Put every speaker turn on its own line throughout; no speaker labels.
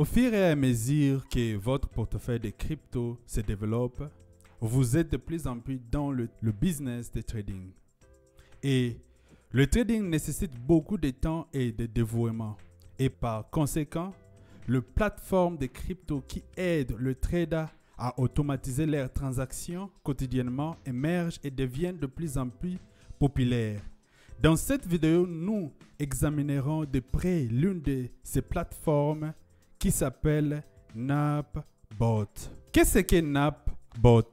Au fur et à mesure que votre portefeuille de crypto se développe, vous êtes de plus en plus dans le, business de trading. Et le trading nécessite beaucoup de temps et de dévouement. Et par conséquent, le plateforme de crypto qui aide le trader à automatiser leurs transactions quotidiennement émerge et devient de plus en plus populaire. Dans cette vidéo, nous examinerons de près l'une de ces plateformes qui s'appelle Napbot. Qu'est-ce que Napbot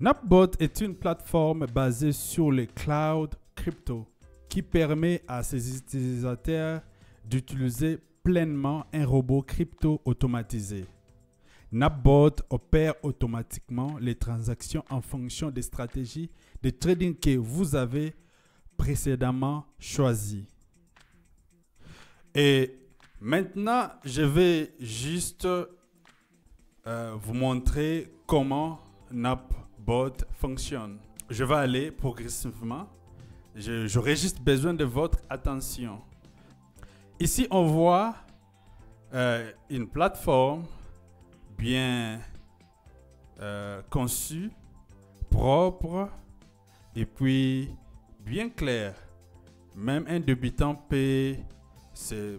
Napbot est une plateforme basée sur le cloud crypto qui permet à ses utilisateurs d'utiliser pleinement un robot crypto automatisé. Napbot opère automatiquement les transactions en fonction des stratégies de trading que vous avez précédemment choisies. Et maintenant, je vais juste euh, vous montrer comment Napbot fonctionne. Je vais aller progressivement. J'aurai juste besoin de votre attention. Ici, on voit euh, une plateforme bien euh, conçu, propre et puis bien clair. Même un débutant peut se,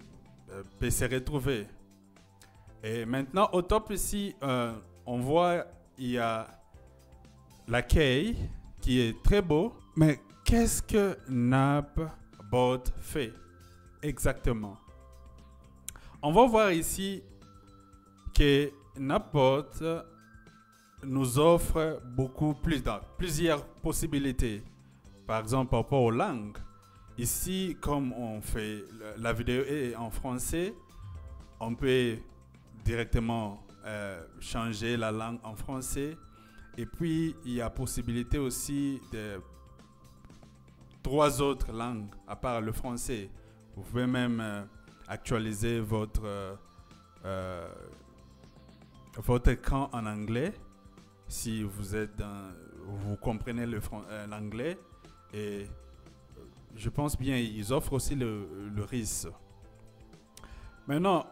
peut se retrouver. Et maintenant, au top ici, euh, on voit il y a l'accueil qui est très beau. Mais qu'est-ce que Napbot fait exactement? On va voir ici que Napbot nous offre beaucoup plus plusieurs possibilités. Par exemple, par rapport aux langues. Ici, comme on fait la vidéo est en français, on peut directement euh, changer la langue en français. Et puis, il y a possibilité aussi de trois autres langues à part le français. Vous pouvez même euh, actualiser votre euh, votre écran en anglais si vous êtes dans, vous comprenez l'anglais et je pense bien ils offrent aussi le, le risque. Maintenant,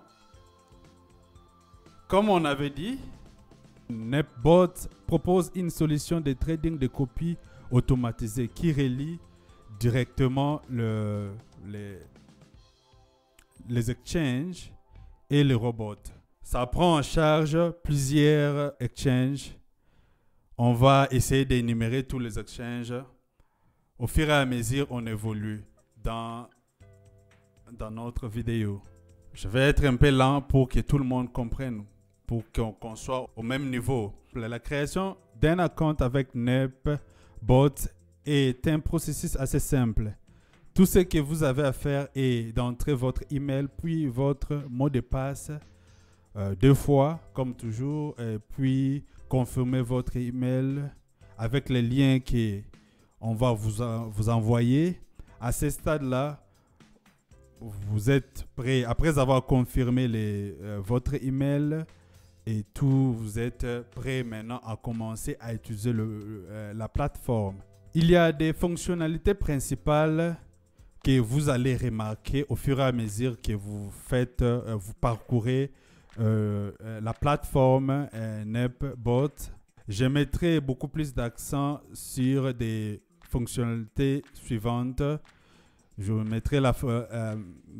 comme on avait dit, NetBot propose une solution de trading de copies automatisées qui relie directement le, les, les exchanges et les robots. Ça prend en charge plusieurs exchanges. On va essayer d'énumérer tous les exchanges. Au fur et à mesure, on évolue dans, dans notre vidéo. Je vais être un peu lent pour que tout le monde comprenne, pour qu'on soit au même niveau. La création d'un compte avec NEPBot est un processus assez simple. Tout ce que vous avez à faire est d'entrer votre email puis votre mot de passe euh, deux fois, comme toujours, et puis confirmez votre email avec les liens qu'on va vous, envoyer. À ce stade-là, vous êtes prêt, après avoir confirmé les, euh, votre email et tout, vous êtes prêt maintenant à commencer à utiliser euh, la plateforme. Il y a des fonctionnalités principales que vous allez remarquer au fur et à mesure que vous faites, vous parcourez euh, euh, la plateforme euh, NEPBot, je mettrai beaucoup plus d'accent sur des fonctionnalités suivantes. Je mettrai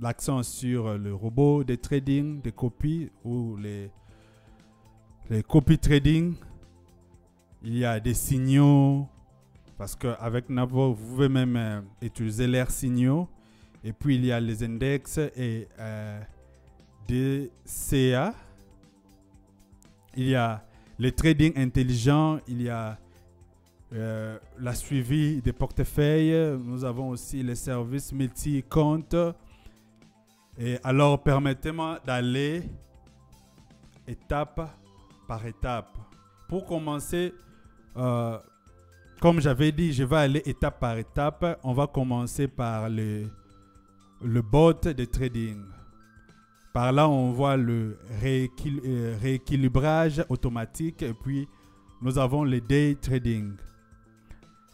l'accent sur le robot de trading, de copies ou les, les copy trading. Il y a des signaux, parce qu'avec Navo, vous pouvez même utiliser leurs signaux. Et puis, il y a les index et DCA. Il y a le trading intelligent, il y a euh, la suivi des portefeuilles, nous avons aussi les services multi-comptes. Et alors, permettez-moi d'aller étape par étape. Pour commencer, euh, comme j'avais dit, je vais aller étape par étape. On va commencer par le, le bot de trading. Par là, on voit le euh, rééquilibrage automatique et puis nous avons le day trading.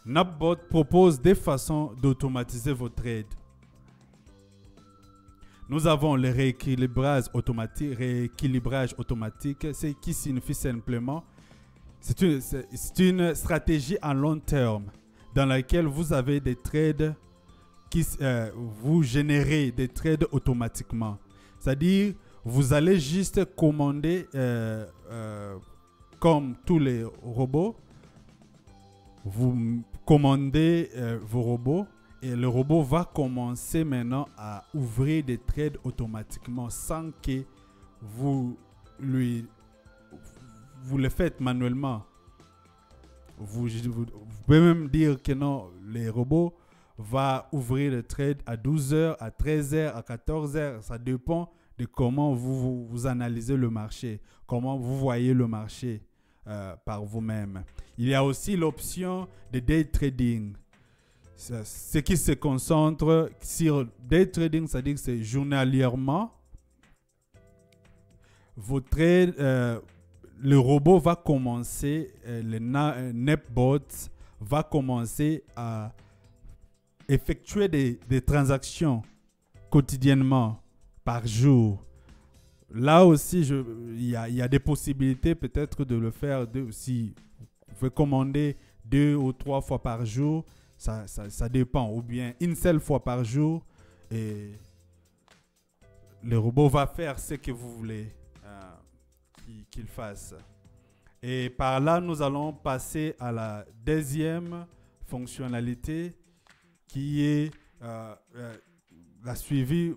Napbot propose des façons d'automatiser vos trades. Nous avons le rééquilibrage automatique, rééquilibrage ce qui signifie simplement c'est une, stratégie à long terme dans laquelle vous avez des trades qui euh, vous générez des trades automatiquement. C'est-à-dire, vous allez juste commander euh, euh, comme tous les robots. Commandez vos robots et le robot va commencer maintenant à ouvrir des trades automatiquement sans que vous lui vous le faites manuellement. Vous, pouvez même dire que non, les robots va ouvrir le trade à 12h, à 13h, à 14h. Ça dépend de comment vous, analysez le marché, comment vous voyez le marché euh, par vous-même. Il y a aussi l'option de day trading. Ce qui se concentre sur day trading, c'est-à-dire que c'est journalièrement. Vos trades, euh, le robot va commencer, euh, le NetBot va commencer à effectuer des, transactions quotidiennement, par jour. Là aussi, il y, a, des possibilités peut-être de le faire. Si vous pouvez commander deux ou trois fois par jour, ça dépend. Ou bien une seule fois par jour. Et le robot va faire ce que vous voulez euh, qu'il fasse. Et par là, nous allons passer à la deuxième fonctionnalité qui est euh, euh, la suivi,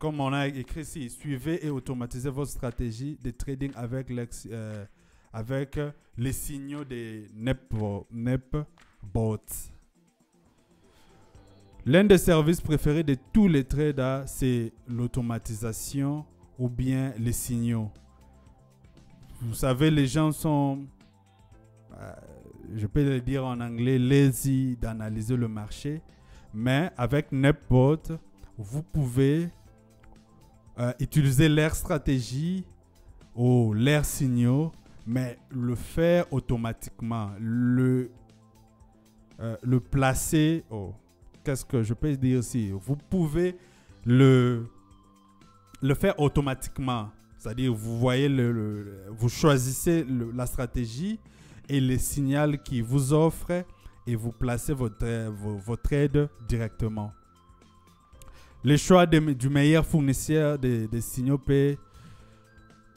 comme on a écrit ici, suivez et automatisez votre stratégie de trading avec, euh, les signaux des NEP, NEP bots. L'un des services préférés de tous les traders, c'est l'automatisation ou bien les signaux. Vous savez, les gens sont je peux le dire en anglais, lazy d'analyser le marché. Mais avec NetBot, vous pouvez euh, utiliser leur stratégie ou leurs signaux, mais le faire automatiquement. Le, euh, le placer. Oh, Qu'est-ce que je peux dire ici? Vous pouvez le, le faire automatiquement. C'est-à-dire, vous voyez, le, vous choisissez la stratégie et les signaux qui vous offre et vous placez votre, votre aide directement. Le choix du meilleur fournisseur de, signaux peut,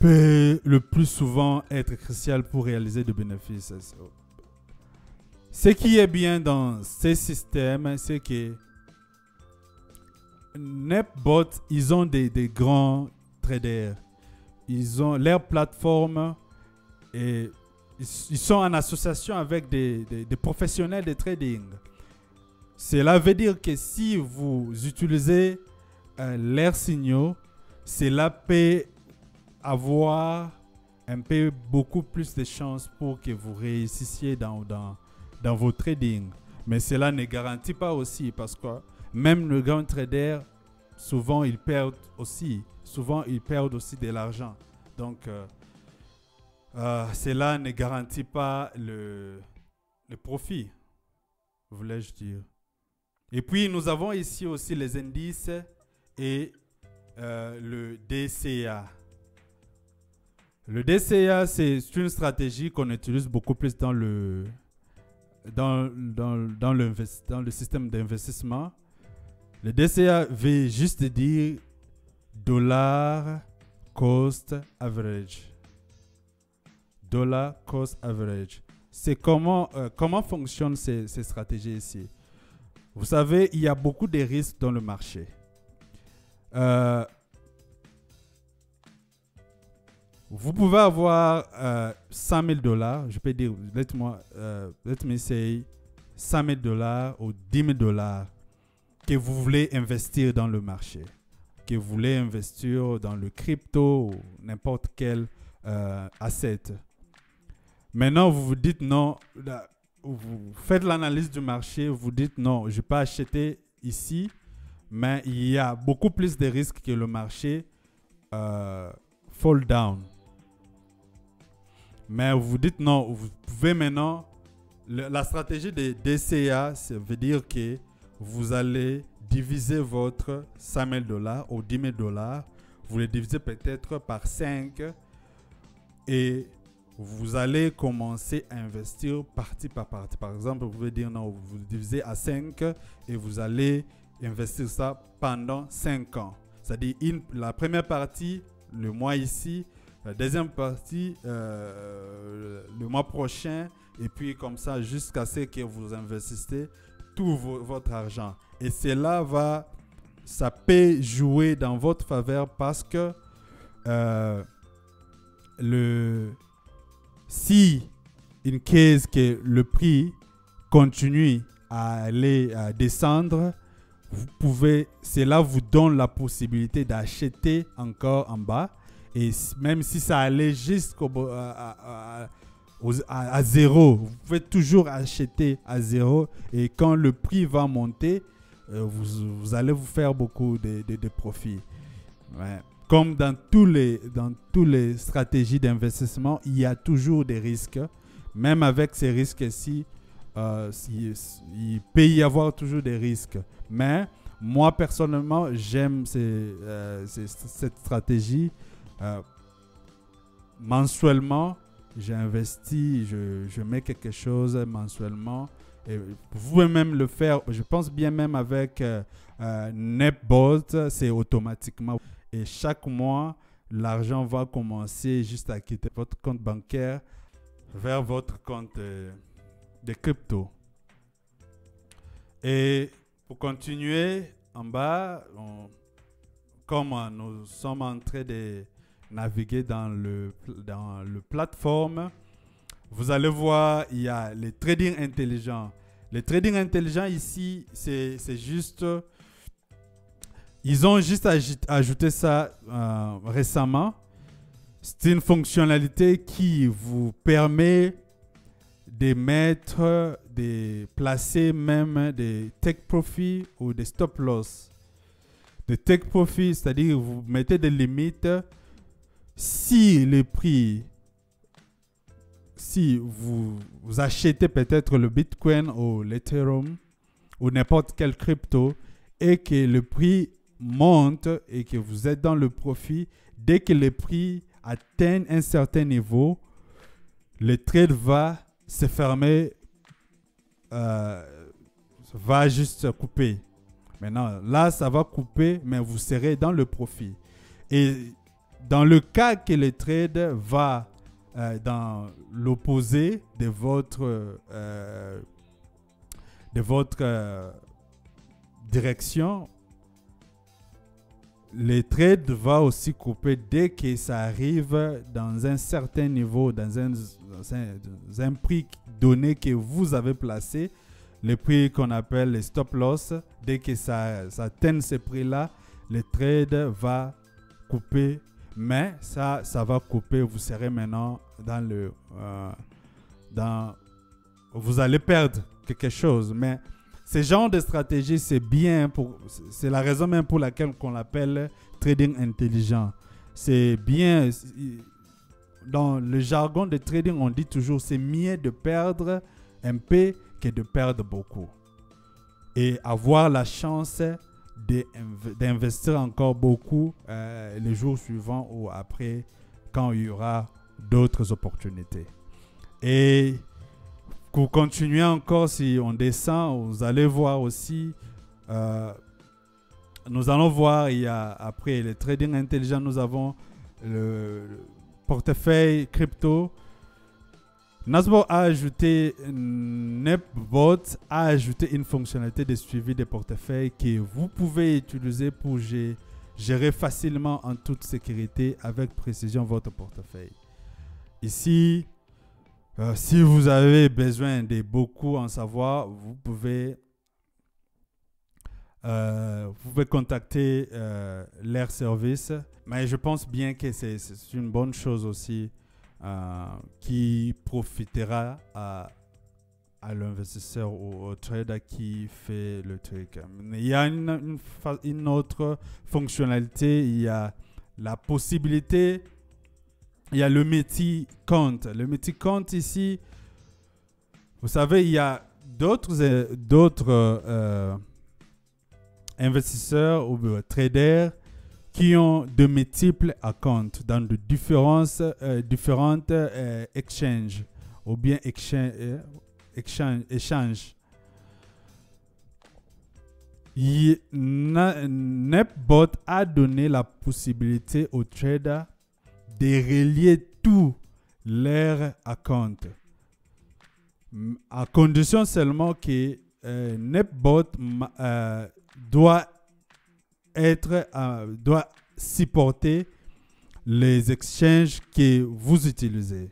le plus souvent être crucial pour réaliser des bénéfices. Ce qui est bien dans ces systèmes, c'est que NetBot, ils ont des, des, grands traders. Ils ont leur plateforme et ils sont en association avec des, professionnels de trading. Cela veut dire que si vous utilisez euh, leurs signaux, cela peut avoir un peu beaucoup plus de chances pour que vous réussissiez dans vos trading. Mais cela ne garantit pas aussi parce que même le grand trader, souvent ils perdent aussi. Souvent ils perdent aussi de l'argent. Donc euh, euh, cela ne garantit pas le, le profit, voulais-je dire. Et puis, nous avons ici aussi les indices et euh, le DCA. Le DCA, c'est une stratégie qu'on utilise beaucoup plus dans le, dans, dans, le, système d'investissement. Le DCA veut juste dire dollar cost average dollar cost average. C'est comment, euh, comment fonctionnent ces, stratégies ici? Vous savez, il y a beaucoup de risques dans le marché. Euh, vous pouvez avoir euh, 100 000 dollars, je peux dire, let-moi, euh, let me say 100 000 dollars ou 10 000 dollars que vous voulez investir dans le marché, que vous voulez investir dans le crypto ou n'importe quel asset. Maintenant, vous vous dites non, vous faites l'analyse du marché, vous dites non, je peux acheter ici, mais il y a beaucoup plus de risques que le marché euh, fall down. Mais vous dites non, vous pouvez maintenant, la stratégie des DCA, ça veut dire que vous allez divisez votre 100 000 dollars ou 10 000 dollars, vous les divisez peut-être par 5 et vous allez commencer à investir partie par partie. Par exemple, vous pouvez dire non, vous divisez à 5 et vous allez investir ça pendant 5 ans. C'est-à-dire la première partie, le mois ici, la deuxième partie, euh, le mois prochain, et puis comme ça jusqu'à ce que vous investissez tout votre argent. Et cela va, ça peut jouer dans votre faveur parce que euh, le, si une case que le prix continue à aller descendre, vous pouvez, cela vous donne la possibilité d'acheter encore en bas. Et même si ça allait jusqu'au à, zéro, vous pouvez toujours acheter à zéro. Et quand le prix va monter, euh, vous, vous, allez vous faire beaucoup de, de, profits. Comme dans tous les, dans toutes les stratégies d'investissement, il y a toujours des risques. Même avec ces risques-ci, euh, il peut y avoir toujours des risques. Mais moi, personnellement, j'aime euh, cette stratégie. Euh, mensuellement, j'investis, je, mets quelque chose mensuellement. Et vous pouvez même le faire, je pense bien même avec euh, c'est automatiquement. Et chaque mois, l'argent va commencer juste à quitter votre compte bancaire vers votre compte de crypto. Et pour continuer, en bas, comme nous sommes en train de naviguer dans le, dans le plateforme, vous allez voir, il y a les trading intelligents. Les trading intelligents ici, c'est juste... Ils ont juste ajouté ça euh, récemment. C'est une fonctionnalité qui vous permet de mettre, de placer même des take profit ou des stop loss. Des take profit, c'est-à-dire vous mettez des limites si le prix, si vous, vous achetez peut-être le Bitcoin ou l'Ethereum ou n'importe quel crypto et que le prix monte et que vous êtes dans le profit, dès que le prix atteint un certain niveau, le trade va se fermer, euh, va juste couper. Maintenant, là, ça va couper, mais vous serez dans le profit. Et dans le cas que le trade va euh, dans l'opposé de votre, euh, de votre direction, le trade va aussi couper dès que ça arrive dans un certain niveau, dans un, prix donné que vous avez placé, le prix qu'on appelle le stop loss. Dès que ça, ça atteint ce prix-là, le trade va couper. Mais ça, ça va couper. Vous serez maintenant dans le... Euh, dans, vous allez perdre quelque chose. Mais ce genre de stratégie, c'est bien pour. C'est la raison même pour laquelle on l'appelle trading intelligent. C'est bien. Dans le jargon de trading, on dit toujours c'est mieux de perdre un peu que de perdre beaucoup. Et avoir la chance d'investir encore beaucoup euh, les jours suivants ou après quand il y aura d'autres opportunités. Et pour continuer encore, si on descend, vous allez voir aussi, euh, nous allons voir, il y a après le trading intelligent, nous avons le, portefeuille crypto. Nasbo a ajouté, NetBot a ajouté une fonctionnalité de suivi des portefeuilles que vous pouvez utiliser pour gérer facilement en toute sécurité avec précision votre portefeuille. Ici, euh, si vous avez besoin de beaucoup en savoir, vous pouvez, euh, vous pouvez contacter euh, leur service. Mais je pense bien que c'est une bonne chose aussi qui profitera à, l'investisseur ou au trader qui fait le truc. Il y a une autre fonctionnalité, il y a la possibilité il y a le métier compte. Le métier compte ici, vous savez, il y a d'autres euh, euh, investisseurs ou traders qui ont de multiples accounts dans de différentes, différentes exchanges ou bien exchange, exchange, a donné la possibilité aux traders de relier tous leurs accounts. À condition seulement que euh, NetBot euh, doit être euh, doit supporter les exchanges que vous utilisez.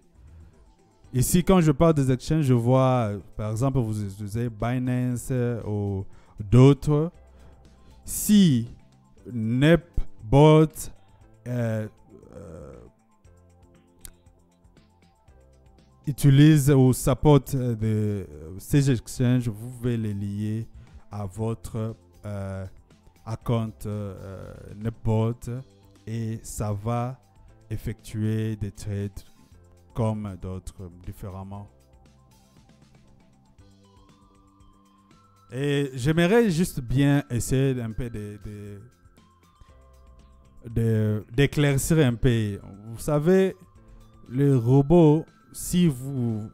Ici, quand je parle des exchanges, je vois, par exemple, vous utilisez Binance ou d'autres. Si NetBot utilise ou supporte de, ces exchanges, vous pouvez les lier à votre euh, account euh, et ça va effectuer des trades comme d'autres différemment. Et j'aimerais juste bien essayer un peu de, d'éclaircir un peu. Vous savez, le robot, si vous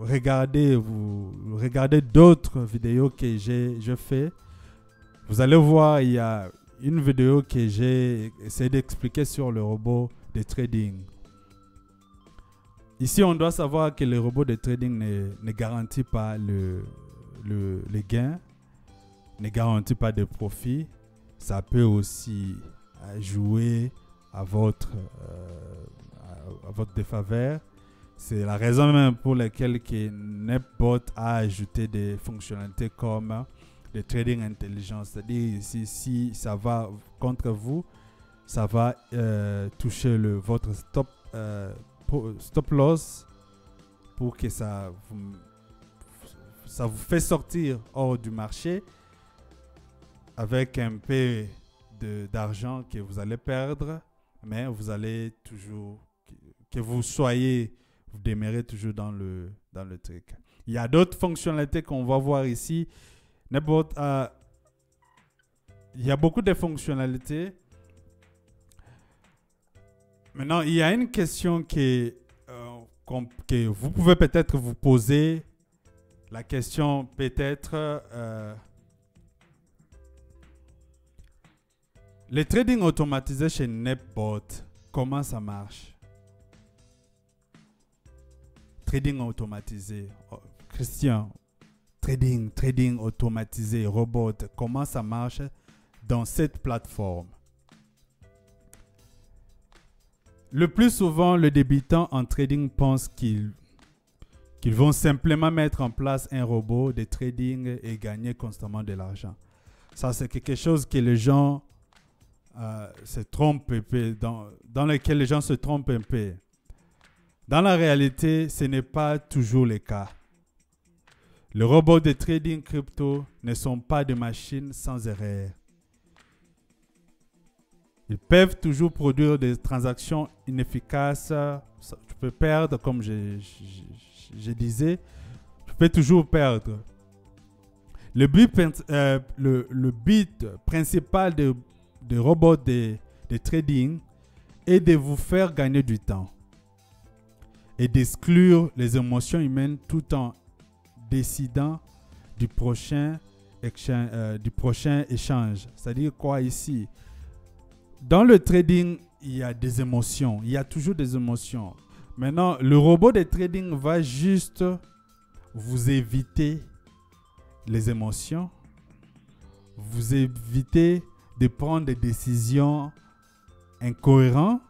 regardez, vous regardez d'autres vidéos que j'ai fait, vous allez voir, il y a une vidéo que j'ai essayé d'expliquer sur le robot de trading. Ici, on doit savoir que le robot de trading ne, ne garantit pas le, le, les gains, ne garantit pas de profit. Ça peut aussi euh, jouer à votre, euh, à, votre défaveur. C'est la raison même pour laquelle que NetBot a ajouté des fonctionnalités comme le trading intelligence. C'est-à-dire si, si ça va contre vous, ça va euh, toucher le, votre stop stop loss pour que ça vous, ça vous fait sortir hors du marché avec un peu d'argent que vous allez perdre, mais vous allez toujours, que, vous soyez, vous toujours dans le, dans le truc. Il y a d'autres fonctionnalités qu'on va voir ici. N'importe, il y a beaucoup de fonctionnalités Maintenant, il y a une question qui, euh, que vous pouvez peut-être vous poser. La question peut-être... Euh, le trading automatisé chez NetBot, comment ça marche? Trading automatisé. Oh, Christian, trading, trading automatisé, robot, comment ça marche dans cette plateforme? Le plus souvent, le débutant en trading pense qu'ils vont simplement mettre en place un robot de trading et gagner constamment de l'argent. Ça, c'est quelque chose que les gens euh, se trompent dans, dans lequel les gens se trompent un peu. Dans la réalité, ce n'est pas toujours le cas. Les robots de trading crypto ne sont pas des machines sans erreur. Ils peuvent toujours produire des transactions inefficaces. Tu peux perdre, comme je, disais. Tu peux toujours perdre. Le but, euh, principal de, de robots de trading est de vous faire gagner du temps et d'exclure les émotions humaines tout en décidant du prochain, euh, du prochain échange. C'est-à-dire quoi ici? Dans le trading, il y a des émotions. Il y a toujours des émotions. Maintenant, le robot de trading va juste vous éviter les émotions, vous éviter de prendre des décisions incohérentes.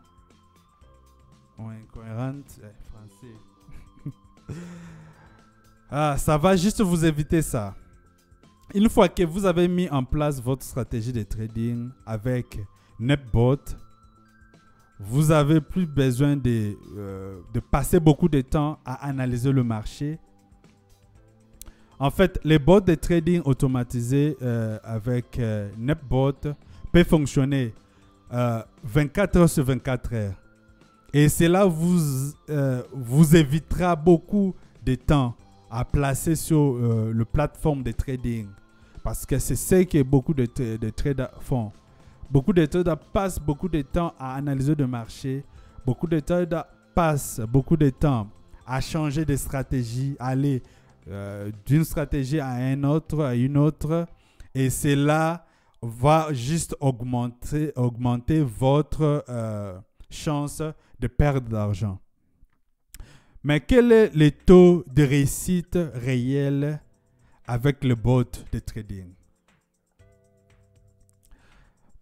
Ah, ça va juste vous éviter ça. Une fois que vous avez mis en place votre stratégie de trading avec NetBot, vous avez plus besoin de, euh, de, passer beaucoup de temps à analyser le marché. En fait, les bots de trading automatisés euh, avec euh, NetBot peuvent fonctionner 24 heures sur 24 heures. Et cela vous, vous évitera beaucoup de temps à placer sur le plateforme de trading. Parce que c'est ce que beaucoup de, de traders font. Beaucoup de traders passent beaucoup de temps à analyser le marché. Beaucoup de traders passent beaucoup de temps à changer de stratégie, aller euh, d'une stratégie à une autre, à une autre. Et cela va juste augmenter, augmenter votre euh, chance de perdre d'argent. Mais quel est le taux de réussite réel avec le bot de trading?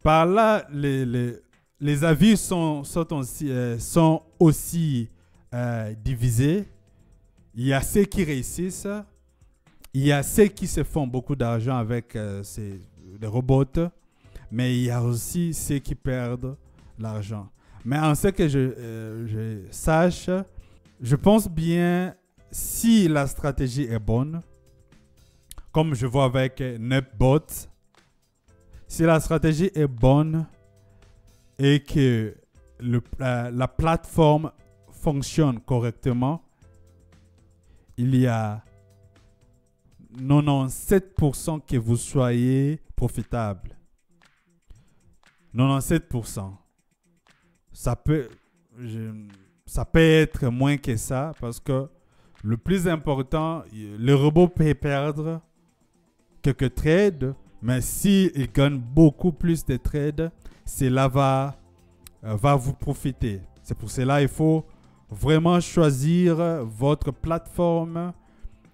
Par là, les, avis sont, aussi, euh, euh, divisés. Il y a ceux qui réussissent, il y a ceux qui se font beaucoup d'argent avec euh, les robots, mais il y a aussi ceux qui perdent l'argent. Mais en ce que je, je sache, je pense bien si la stratégie est bonne, comme je vois avec NetBot, si la stratégie est bonne et que la, plateforme fonctionne correctement, il y a 97% que vous soyez profitable. 97%. Ça peut, ça peut être moins que ça parce que le plus important, le robot peut perdre quelques trades, mais s'il gagne beaucoup plus de trades, cela va, euh, va vous profiter. C'est pour cela qu'il faut vraiment choisir votre plateforme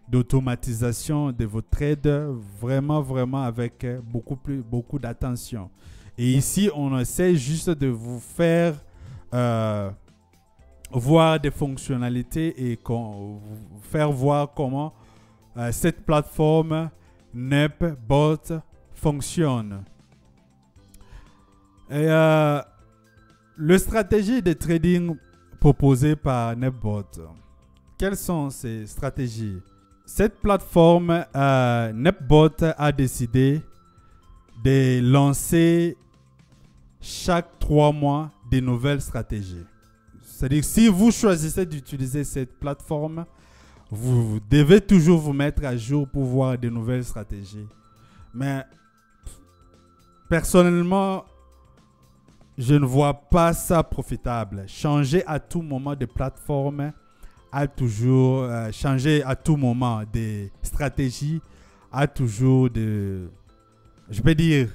d'automatisation de vos trades vraiment, vraiment avec beaucoup, plus, beaucoup d'attention. Et ici, on essaie juste de vous faire euh, voir des fonctionnalités et faire voir comment euh, cette plateforme NEPBot fonctionne. Et euh, le stratégie de trading proposée par NetBot, quelles sont ces stratégies? Cette plateforme euh, NetBot a décidé de lancer chaque trois mois des nouvelles stratégies. C'est-à-dire si vous choisissez d'utiliser cette plateforme, vous devez toujours vous mettre à jour pour voir de nouvelles stratégies. Mais personnellement, je ne vois pas ça profitable. Changer à tout moment de plateforme, a toujours euh, changer à tout moment des stratégies, a toujours de, je peux dire,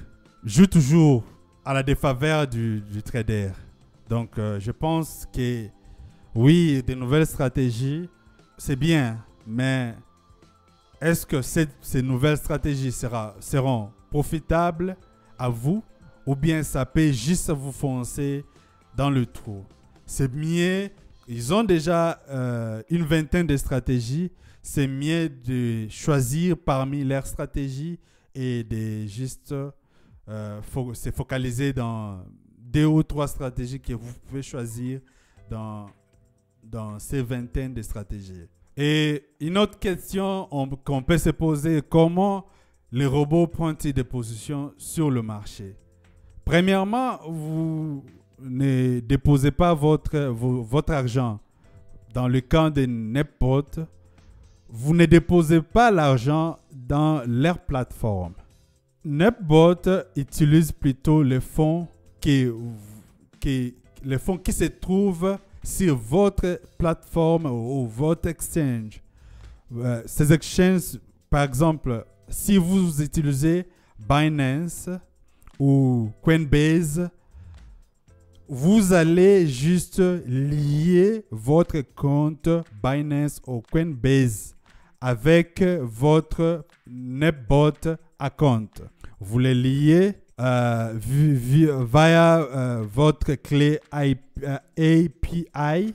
joue toujours à la défaveur du, trader. Donc, euh, je pense que oui, des nouvelles stratégies, c'est bien, mais est-ce que ces nouvelles stratégies seront profitables à vous ou bien ça peut juste vous foncer dans le trou? C'est mieux, ils ont déjà euh, une vingtaine de stratégies, c'est mieux de choisir parmi leurs stratégies et de juste euh, se focaliser dans deux ou trois stratégies que vous pouvez choisir dans, dans ces vingtaines de stratégies. Et une autre question qu'on peut se poser, comment les robots prennent-ils des positions sur le marché? Premièrement, vous ne déposez pas votre, votre argent dans le camp de Nepbot. Vous ne déposez pas l'argent dans leur plateforme. Nepbot utilise plutôt les fonds qui, les fonds qui se trouvent sur votre plateforme ou votre exchange. Euh, ces exchanges, par exemple, si vous utilisez Binance ou Coinbase, vous allez juste lier votre compte Binance ou Coinbase avec votre NetBot account. Vous les liez euh, via euh, votre clé API euh,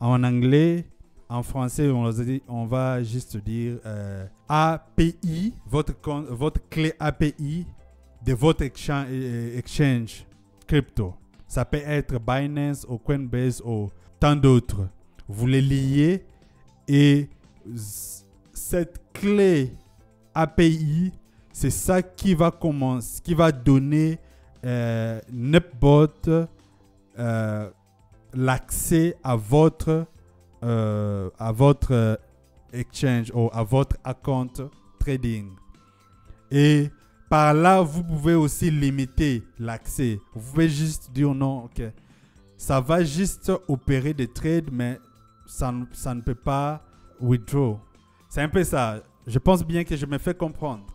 en anglais. En français, on, va juste dire API, votre, votre clé API de votre exchange, exchange crypto. Ça peut être Binance ou Coinbase ou tant d'autres. Vous les liez et cette clé API c'est ça qui va commencer, qui va donner euh, Nepbot euh, l'accès à votre euh, à votre exchange ou à votre account trading. Et par là, vous pouvez aussi limiter l'accès. Vous pouvez juste dire non, ok. Ça va juste opérer des trades, mais ça, ça ne peut pas withdraw. C'est un peu ça. Je pense bien que je me fais comprendre.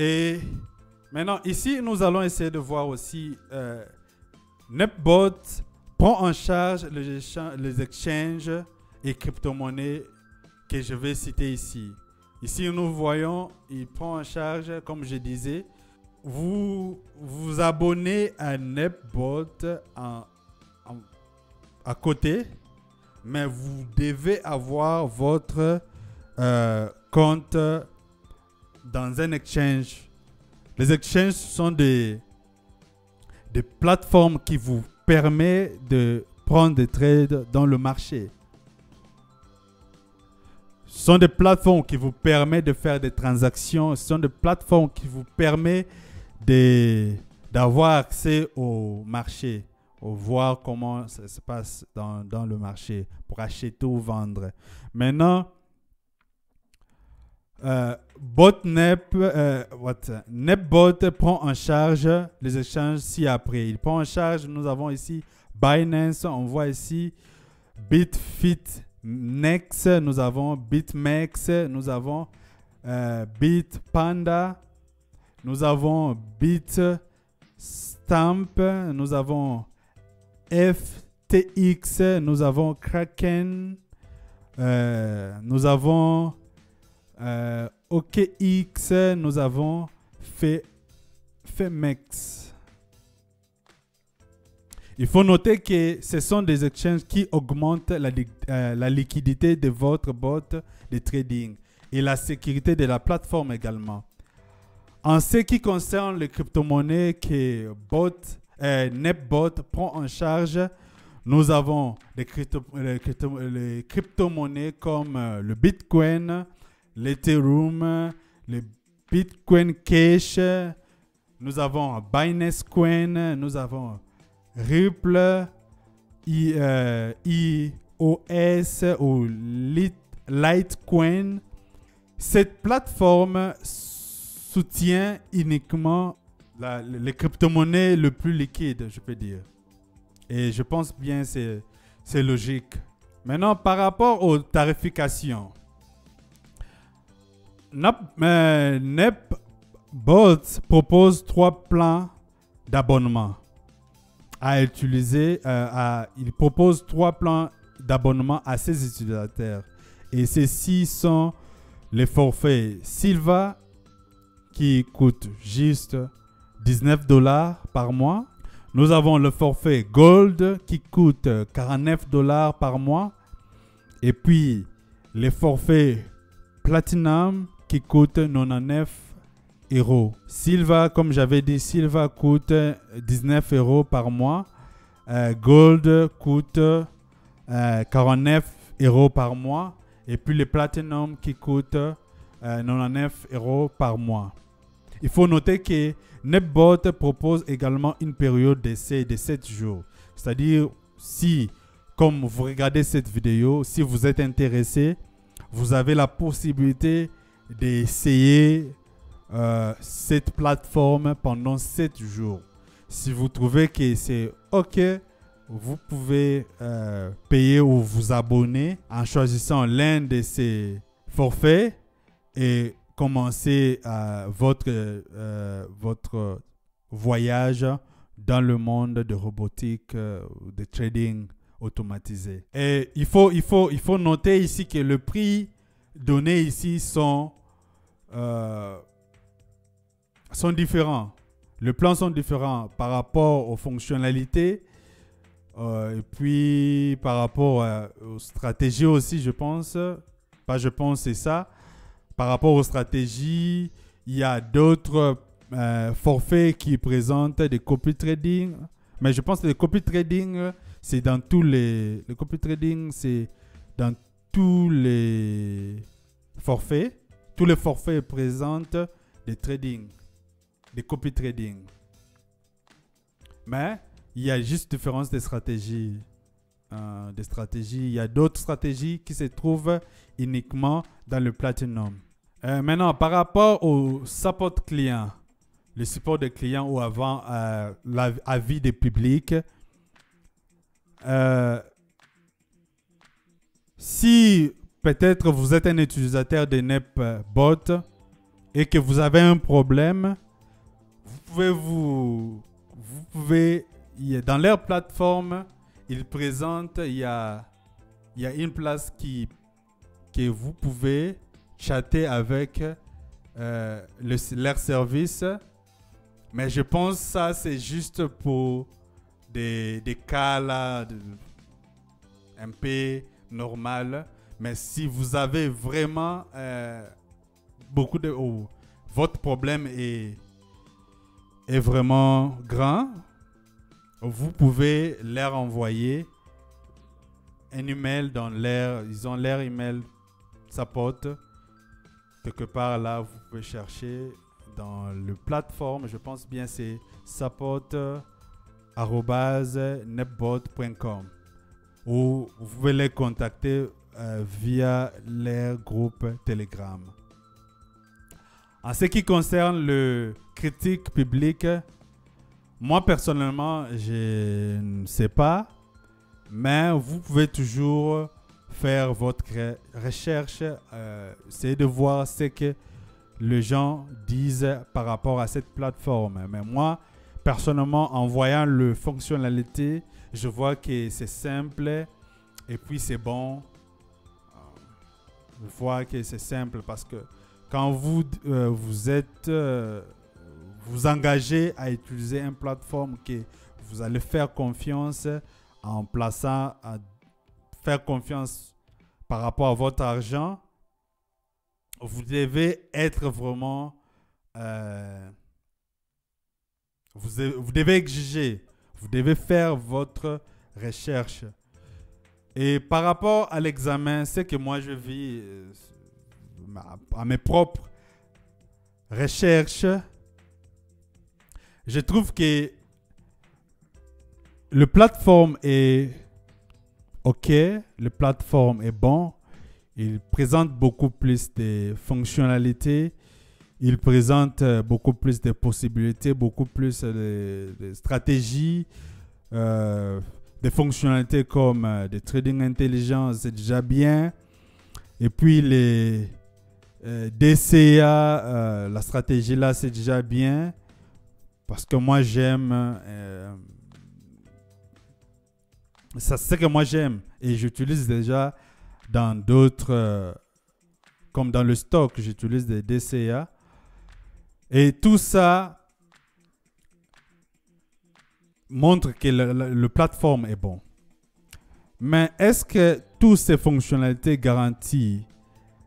Et maintenant, ici, nous allons essayer de voir aussi euh, NetBot prend en charge les, les exchanges et crypto-monnaies que je vais citer ici. Ici, nous voyons, il prend en charge, comme je disais, vous vous abonnez à NetBot à côté, mais vous devez avoir votre euh, compte dans un exchange. Les exchanges sont des, des plateformes qui vous permettent de prendre des trades dans le marché. Ce sont des plateformes qui vous permettent de faire des transactions. Ce sont des plateformes qui vous permettent d'avoir accès au marché, au voir comment ça se passe dans, dans le marché pour acheter ou vendre. Maintenant, euh, Botnep, euh? NetBot prend en charge les échanges ci-après. Il prend en charge, nous avons ici Binance, on voit ici Bitfitnex, nous avons BitMEX, nous avons euh, Bitpanda, nous avons Bitstamp, nous avons FTX, nous avons Kraken, euh, nous avons euh, OKX, nous avons Fe- Femex. Il faut noter que ce sont des exchanges qui augmentent la, euh, la liquidité de votre bot de trading et la sécurité de la plateforme également. En ce qui concerne les crypto-monnaies que bot, euh, NetBot prend en charge, nous avons les crypto- les crypto- crypto-monnaies comme euh, le Bitcoin, l'Ethereum, le Bitcoin Cash, nous avons Binance Coin, nous avons Ripple, I- euh, IOS ou Lit- Litecoin. Cette plateforme soutient uniquement les crypto-monnaies le plus liquides, je peux dire. Et je pense bien c'est c'est logique. Maintenant, par rapport aux tarifications, NetBot propose trois plans d'abonnement à utiliser. euh, il propose trois plans d'abonnement à ses utilisateurs. Et ceux-ci sont les forfaits Silva qui coûte juste 19 dollars par mois. Nous avons le forfait Gold qui coûte 49 dollars par mois. Et puis les forfaits Platinum qui coûte 99 euros. Silva, comme j'avais dit, Silva coûte 19 euros par mois. Euh, Gold coûte euh, 49 euros par mois. Et puis le Platinum qui coûte euh, 99 euros par mois. Il faut noter que NetBot propose également une période d'essai de 7 jours. C'est-à-dire, si, comme vous regardez cette vidéo, si vous êtes intéressé, vous avez la possibilité d'essayer euh, cette plateforme pendant 7 jours. Si vous trouvez que c'est OK, vous pouvez euh, payer ou vous abonner en choisissant l'un de ces forfaits et commencer euh, votre, votre voyage dans le monde de robotique, euh, de trading automatisé. Et il faut, il, faut, il faut noter ici que le prix donné ici sont, euh, sont différents. Les plans sont différents par rapport aux fonctionnalités euh, et puis par rapport euh, aux stratégies aussi, je pense. Pas je pense, c'est ça. Par rapport aux stratégies, il y a d'autres forfaits qui présentent des copy trading. Mais je pense que le copy trading, c'est dans tous les. Le copy trading, c'est dans tous les forfaits. Tous les forfaits présentent des trading, des copy trading. Mais il y a juste différence des stratégies. euh, des stratégies. Il y a d'autres stratégies qui se trouvent uniquement dans le platinum. Euh, maintenant, par rapport au support client, le support des clients ou avant euh, l'avis des publics, si peut-être vous êtes un utilisateur de NEPBot et que vous avez un problème, vous pouvez vous, vous pouvez dans leur plateforme, ils présentent il y a il y a une place qui que vous pouvez chatter avec euh, le, leur service. Mais je pense que ça, c'est juste pour des, des cas là, un peu normal. Mais si vous avez vraiment euh, beaucoup de... Oh, votre problème est, est vraiment grand, vous pouvez leur envoyer un email dans leur... Ils ont leur email support. Quelque part là, vous pouvez chercher dans le plateforme, je pense bien c'est support.nepbot.com ou vous pouvez les contacter euh, via leur groupe Telegram. En ce qui concerne le critique public, moi personnellement, je ne sais pas, mais vous pouvez toujours faire votre recherche, euh, c'est de voir ce que les gens disent par rapport à cette plateforme. Mais moi, personnellement, en voyant le fonctionnalité, je vois que c'est simple et puis c'est bon. Je vois que c'est simple parce que quand vous, euh, vous êtes, euh, vous engagez à utiliser une plateforme que vous allez faire confiance en plaçant, à faire confiance par rapport à votre argent, vous devez être vraiment... Euh, vous devez exiger, vous devez faire votre recherche. Et par rapport à l'examen, c'est que moi je vis euh, à mes propres recherches. Je trouve que le plateforme est OK, le plateforme est bon. Il présente beaucoup plus de fonctionnalités. Il présente euh, beaucoup plus de possibilités, beaucoup plus de, stratégies, euh, des fonctionnalités comme euh, des trading intelligent, c'est déjà bien. Et puis les DCA, la stratégie là, c'est déjà bien. Parce que moi, j'aime c'est ce que moi j'aime et j'utilise déjà dans d'autres, euh, comme dans le stock, j'utilise des DCA. Et tout ça montre que le, plateforme est bon. Mais est-ce que toutes ces fonctionnalités garantissent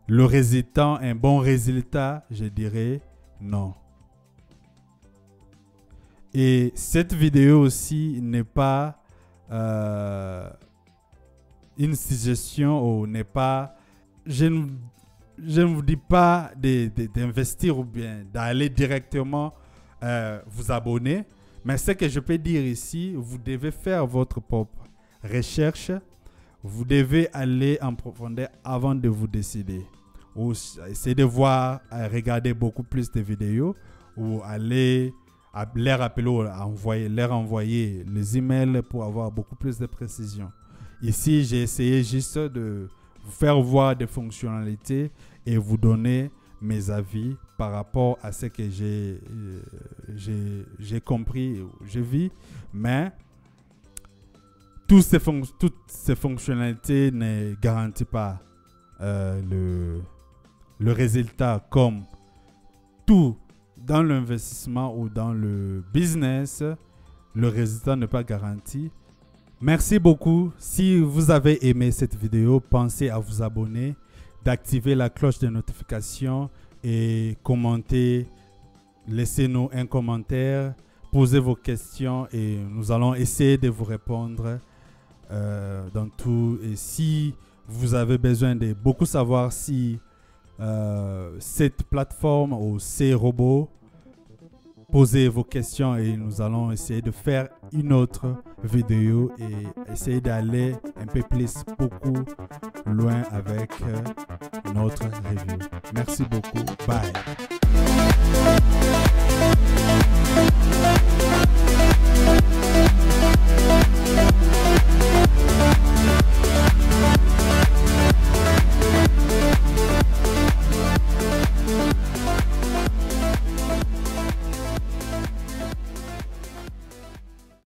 le résultat, un bon résultat? Je dirais non. Et cette vidéo aussi n'est pas euh, une suggestion ou n'est pas. Je ne, vous dis pas d'investir ou bien d'aller directement euh, vous abonner. Mais ce que je peux dire ici, vous devez faire votre propre recherche. Vous devez aller en profondeur avant de vous décider. Ou essayer de voir, euh, regarder beaucoup plus de vidéos ou aller à leur appeler ou envoyer, leur envoyer les emails pour avoir beaucoup plus de précision. Ici, j'ai essayé juste de vous faire voir des fonctionnalités et vous donner mes avis par rapport à ce que j'ai euh, compris, j'ai vu. Mais toutes ces, toutes ces fonctionnalités ne garantissent pas euh, le, le résultat comme tout dans l'investissement ou dans le business, le résultat n'est pas garanti. Merci beaucoup. Si vous avez aimé cette vidéo, pensez à vous abonner, d'activer la cloche de notification et commenter. Laissez-nous un commentaire, posez vos questions et nous allons essayer de vous répondre euh, dans tout. Et si vous avez besoin de beaucoup savoir si euh, cette plateforme ou ces robots. Posez vos questions et nous allons essayer de faire une autre vidéo et essayer d'aller un peu plus, beaucoup loin avec euh, notre review. Merci beaucoup. Bye.